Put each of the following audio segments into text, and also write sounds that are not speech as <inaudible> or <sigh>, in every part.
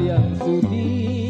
yang sudi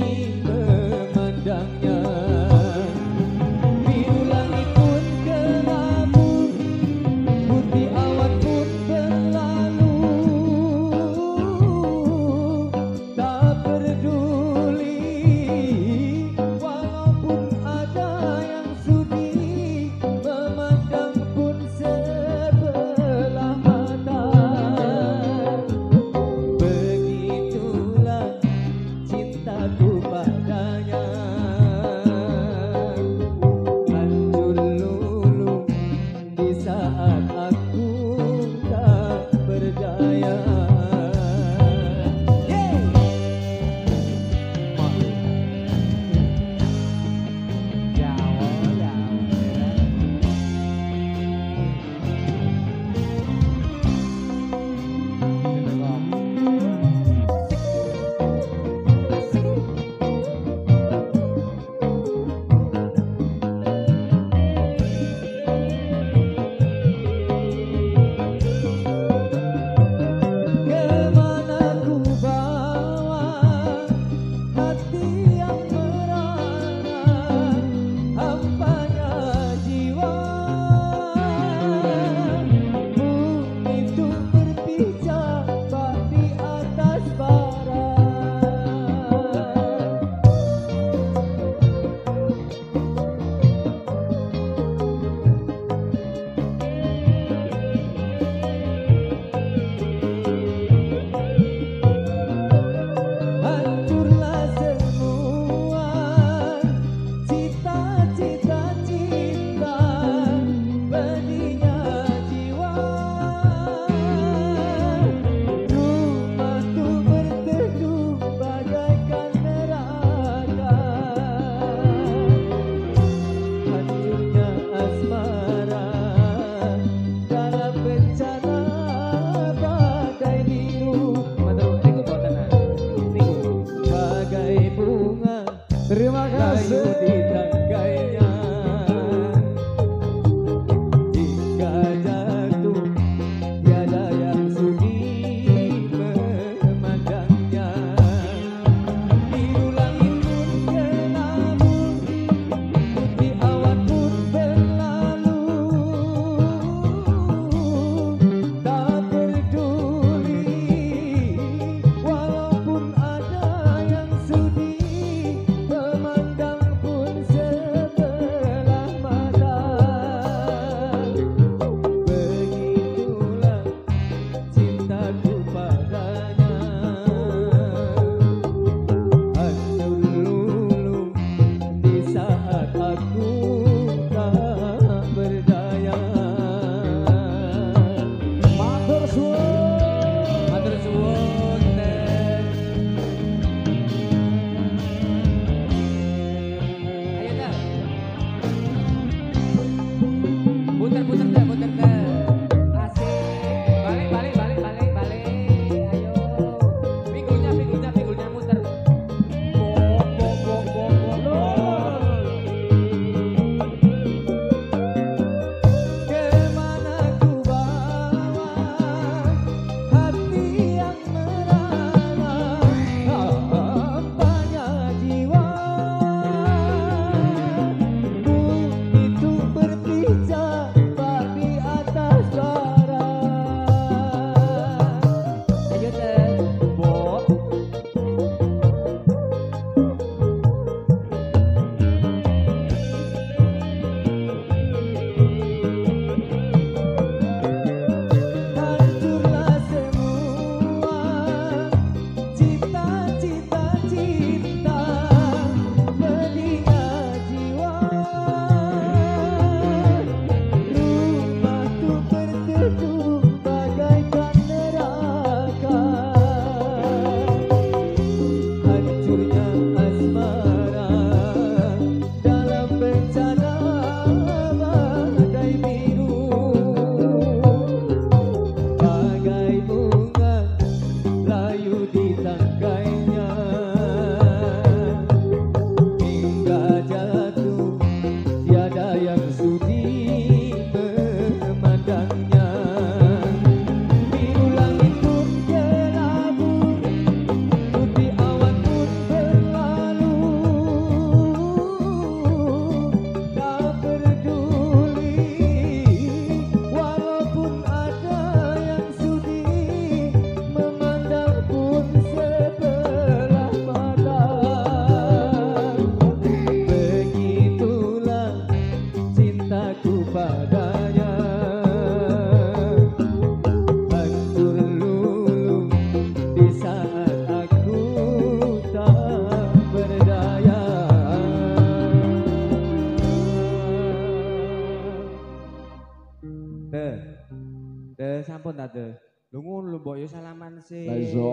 sampun ta, De. Lho ngono lho mbok yo salaman sih. Lah iso.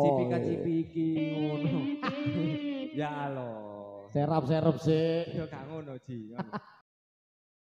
Cipika cipiki ngono. <laughs> <laughs> ya Allah. Serap-serap sih. Yo gak ngono, Ji.